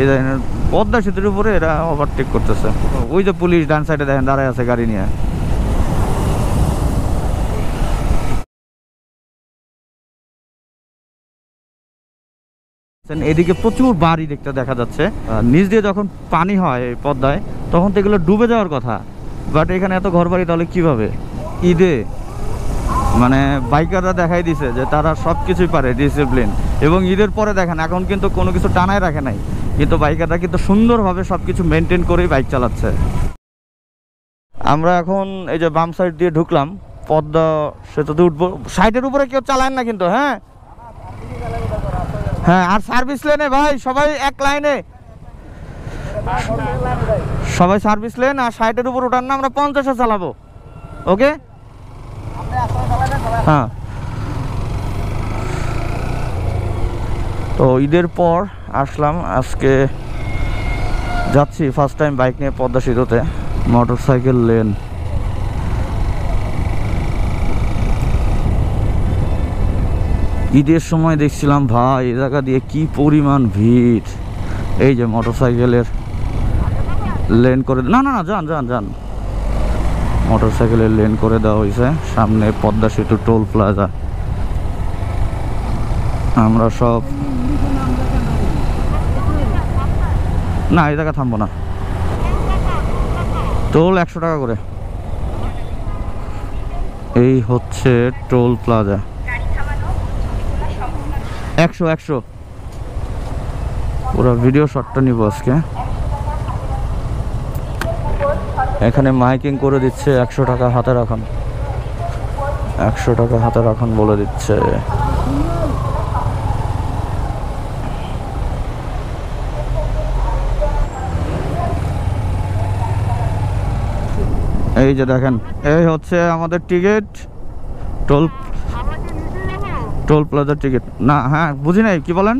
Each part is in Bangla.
এই পদ্মা সেতুর উপরে এরা ওভারটেক করতেছে। ওই যে পুলিশ ডান সাইডে দেখেন দাঁড়ায় আছে গাড়ি নিয়ে। এদিকে প্রচুর বাড়ি দেখতে দেখা যাচ্ছে। আর নিচ দিয়ে যখন পানি হয় এই পদ্মায় তখন তো এগুলো ডুবে যাওয়ার কথা। বাট এখানে এত ঘর বাড়ি তাহলে কীভাবে? ঈদে মানে বাইকাররা দেখাই দিছে যে তারা সব কিছুই পারে ডিসিপ্লিন এবং ঈদের পরে দেখেন এখন কিন্তু কোনো কিছু টানায় রাখে নাই। কিন্তু বাইকাররা কিন্তু সুন্দরভাবে সব কিছু মেনটেন করেই বাইক চালাচ্ছে। আমরা এখন এই যে বাম সাইড দিয়ে ঢুকলাম, পদ্মা সেতুতে উঠবো। সাইডের উপরে কেউ চালায় না কিন্তু হ্যাঁ? হ্যাঁ আর সার্ভিস লেনে ভাই, সবাই এক লাইনে সবাই সার্ভিস লেন আর সাইডের উপর ওঠার না, আমরা পঞ্চাশে চালাবো। ওকে? হ্যাঁ। তো ঈদের পর আসলাম। আজকে যাচ্ছি ফার্স্ট টাইম বাইক নিয়ে পদ্মা সেতুতে মোটর সাইকেল লেন ঈদের সময় দেখছিলাম, ভাই এ জায়গা দিয়ে কি পরিমাণ ভিড়। এই যে মোটর সাইকেলের লেন করে, না না না, যান যান যান। মোটর সাইকেলের লেন করে দেওয়া হয়েছে, সামনে পদ্মা সেতু টোল প্লাজা আমরা সব না, এই জায়গা থামবো না। টোল একশো টাকা করে। এই হচ্ছে টোল প্লাজা। একশো একশো। ওরা ভিডিও শটটা নিব আজকে। এখানে মাইকিং করে দিচ্ছে, একশো টাকা হাতে রাখুন। একশো টাকা হাতে রাখুন বলে দিচ্ছে। এই যে দেখেন, এই হচ্ছে আমাদের টিকিট টোল টোল প্লাজার টিকিট না হ্যাঁ বুঝি নাই, কি বলেন?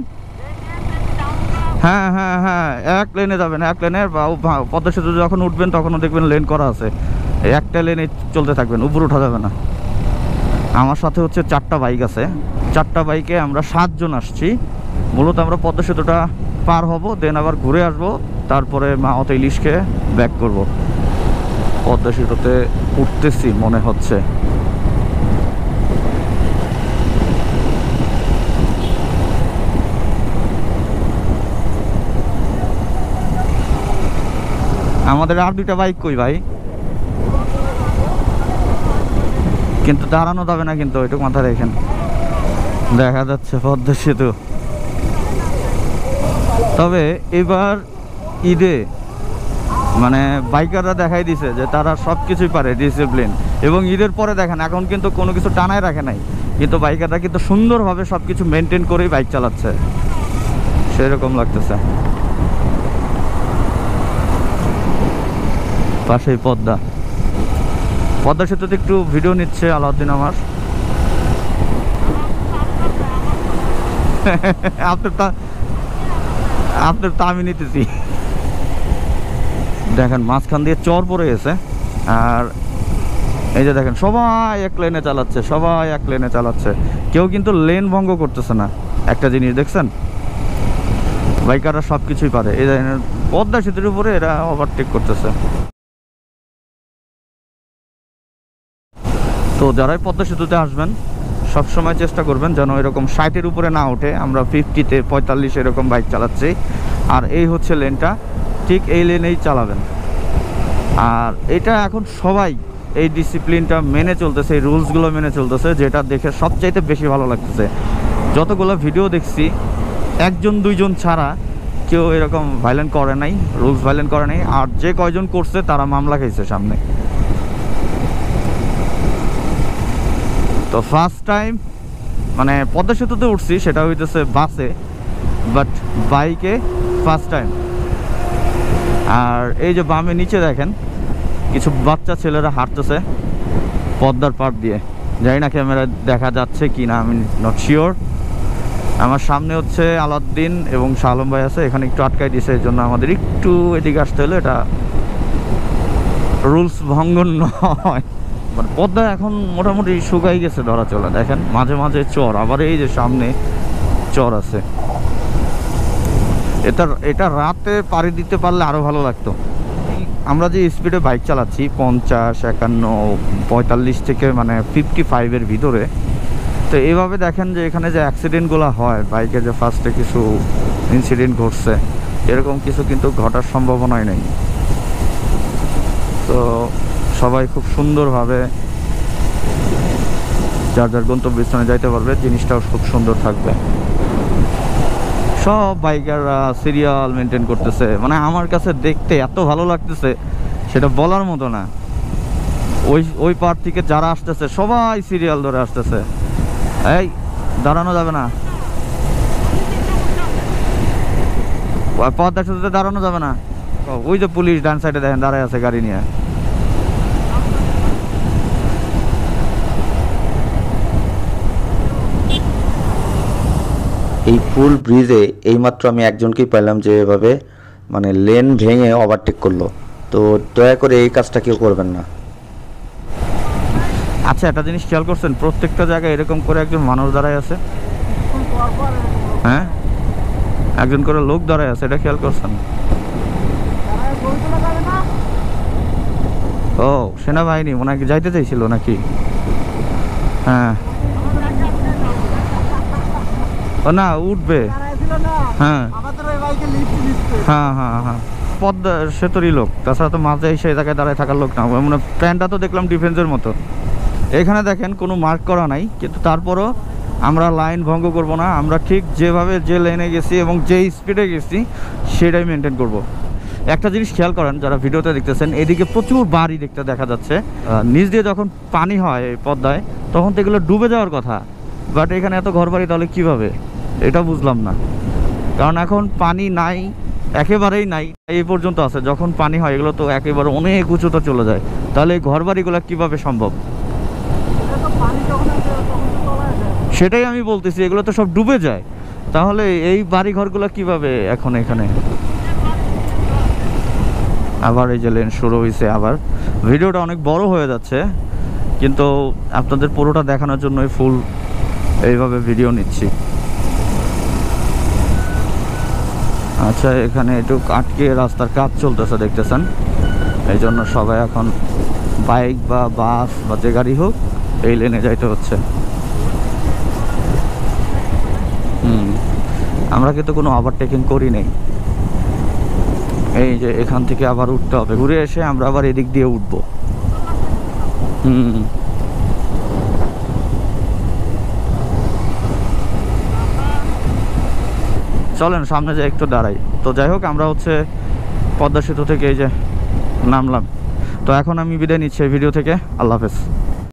হ্যাঁ হ্যাঁ হ্যাঁ এক লেনে যাবেন, এক লেনে পদ্মা সেতু যখন উঠবেন, তখনও দেখবেন লেন করা আছে। একটা লেনে চলতে থাকবেন, উপরে ওঠা যাবে না। আমার সাথে হচ্ছে চারটা বাইক আছে। চারটা বাইকে আমরা সাতজন আসছি। মূলত আমরা পদ্মা সেতুটা পার হব দেন আবার ঘুরে আসব, তারপরে মাহত ইলিশ খেয়ে ব্যাক করব। পদ্মা সেতুতে উঠতেছি, মনে হচ্ছে। আমাদের আর দুইটা বাইক কই ভাই? কিন্তু দাঁড়ানো যাবে না কিন্তু ওইটুকু মাথা রেখেন। দেখা যাচ্ছে পদ্মা সেতু। তবে এবার ঈদে মানে বাইকাররা দেখাই দিছে যে তারা সব কিছুই পারে ডিসিপ্লিন এবং ঈদের পরে দেখেন, এখন কিন্তু কোনো কিছু টানায় রাখে নাই। কিন্তু বাইকাররা কিন্তু সুন্দরভাবে সব কিছু মেনটেন করেই বাইক চালাচ্ছে। সেরকম লাগতেছে। পাশেই পদ্মা। পদ্মা সেতুতে একটু ভিডিও নিচ্ছে আলাউদ্দিন আমার। আপনার তা আপনার তা আমি নিতেছি। দেখেন মাঝখান দিয়ে চর পড়ে গেছে। আর এই যে দেখেন, সবাই এক লেনে চালাচ্ছে, সবাই এক লেনে চালাচ্ছে। কেউ কিন্তু লেন ভঙ্গ করতেছে না। একটা জিনিস দেখছেন? বাইকাররা সব কিছুই পারে। এই পদ্মা সেতুর উপরে এরা ওভারটেক করতেছে। তো যারাই পদ্মা সেতুতে আসবেন, সবসময় চেষ্টা করবেন যেন এরকম ষাটের উপরে না ওঠে আমরা ফিফটিতে পঁয়তাল্লিশ এরকম বাইক চালাচ্ছি। আর এই হচ্ছে লেনটা। ঠিক এই লেনেই চালাবেন। আর এটা এখন সবাই এই ডিসিপ্লিনটা মেনে চলতেছে, এই রুলসগুলো মেনে চলতেছে, যেটা দেখে সবচাইতে বেশি ভালো লাগতেছে। যতগুলো ভিডিও দেখছি, একজন, দুইজন ছাড়া কেউ এরকম ভাইলেন্ট করে নাই রুলস ভাইলেন্ট করে নাই, আর যে কয়জন করছে, তারা মামলা খাইছে সামনে। তো ফার্স্ট টাইম মানে পদ্মা সেতুতে উঠছি, সেটা হইতেছে বাসে বাট বাইকে ফার্স্ট টাইম আর এই যে বামে নিচে দেখেন, কিছু বাচ্চা ছেলেরা হাঁটতেছে পদ্মার পাড় দিয়ে। জানি না ক্যামেরা দেখা যাচ্ছে কি না আমি নট শিওর আমার সামনে হচ্ছে আলাউদ্দিন এবং শালম ভাই আছে, এখানে একটু আটকাই দিয়েছে, এই জন্য আমাদের একটু এদিকে আসতে হলে, এটা রুলস ভঙ্গন নয়। মানে পদ্মা এখন মোটামুটি শুকাই গেছে ধরা চলা দেখেন, মাঝে মাঝে চর, আবার এই যে সামনে চর আছে। এটা এটা রাতে পাড়ি দিতে পারলে আরও ভালো লাগতো। আমরা যে স্পিডে বাইক চালাচ্ছি, পঞ্চাশ, একান্ন, পঁয়তাল্লিশ থেকে মানে ফিফটি ফাইভের ভিতরে, তো এইভাবে দেখেন যে এখানে যে অ্যাক্সিডেন্টগুলো হয় বাইকে যে ফার্স্টে কিছু ইনসিডেন্ট ঘটছে, এরকম কিছু কিন্তু ঘটার সম্ভাবনাই নেই। তো সবাই খুব সুন্দরভাবে যার যার গন্তব্যস্থানে যাইতে পারবে, জিনিসটাও খুব সুন্দর থাকবে। সব বাইকাররা সিরিয়াল মেনটেন করতেছে। মানে আমার কাছে দেখতে এত ভালো লাগতেছে, সেটা বলার মতো না। ওই ওই পার থেকে যারা আসতেছে, সবাই সিরিয়াল ধরে আসতেছে। এই, দাঁড়ানো যাবে না। পথ দেখতে দাঁড়ানো যাবে না। ওই যে পুলিশ ডান সাইডে দেখেন, দাঁড়ায় আছে গাড়ি নিয়ে। এই ফুল ব্রিজে এইমাত্র আমি একজনকেই পেলাম যে এভাবে মানে লেন ভেঙে ওভারটেক করল। তো দয়া করে এই কাজটা কেউ করবেন না। আচ্ছা একটা জিনিস খেয়াল করছেন? প্রত্যেকটা জায়গায় এরকম করে একজন মানুষ দাঁড়ায় আছে? হ্যাঁ? একজন করে লোক দাঁড়ায় আছে, এটা খেয়াল করছেন? ও, সেনাবাহিনী, মনে হয় কি যাইতে চাইছিল নাকি? হ্যাঁ। ও না উঠবে। হ্যাঁ। হ্যাঁ হ্যাঁ হ্যাঁ। পদ্মা সেতুরই লোক তাছাড়া তো মাঝে এসে জায়গায় দাঁড়ায় থাকার লোক না। মানে প্যান্টটা তো দেখলাম ডিফেন্সের মতো। এখানে দেখেন কোনো মার্ক করা নাই। কিন্তু তারপরও আমরা লাইন ভঙ্গ করব না। আমরা ঠিক যেভাবে যে লাইনে গেছি এবং যে স্পিডে গেছি সেটাই মেনটেন করব। একটা জিনিস খেয়াল করেন যারা ভিডিওতে দেখতেছেন এদিকে প্রচুর বাড়ি দেখতে দেখা যাচ্ছে। নিচ দিয়ে যখন পানি হয় এই পদ্মায় তখন তো এগুলো ডুবে যাওয়ার কথা। বাট এখানে এত ঘর বাড়ি তাহলে কীভাবে? এটা বুঝলাম না। কারণ এখন পানি নাই, একেবারেই নাই, এই পর্যন্ত আছে। যখন পানি হয়, এগুলো তো একেবারে অনেক উঁচুতে চলে যায়। তাহলে এই ঘর বাড়িগুলো কীভাবে সম্ভব? সেটাই আমি বলতেছি, এগুলো তো সব ডুবে যায়। তাহলে এই বাড়ি ঘরগুলো কীভাবে এখন এখানে? আবার এই যে লেন শুরু হয়েছে আবার। ভিডিওটা অনেক বড় হয়ে যাচ্ছে, কিন্তু আপনাদের পুরোটা দেখানোর জন্যই ফুল এইভাবে ভিডিও নিচ্ছি। আচ্ছা এখানে একটু আটকে রাস্তার কাজ চলতেছে, দেখতেছেন? এই জন্য সবাই এখন বাইক বা বাস বা যে গাড়ি হোক, এই লেনে যাইতে হচ্ছে। হুম, আমরা কিন্তু কোনো ওভারটেকিং করি নাই। এই যে এখান থেকে আবার উঠতে হবে। ঘুরে এসে আমরা আবার এদিক দিয়ে উঠবো। হুম। চলেন, সামনে যে একটু দাঁড়াই। তো যাই হোক, আমরা হচ্ছে পদ্মা সেতু থেকে এই যে নামলাম। তো এখন আমি বিদায় নিচ্ছি ভিডিও থেকে। আল্লাহ হাফেজ।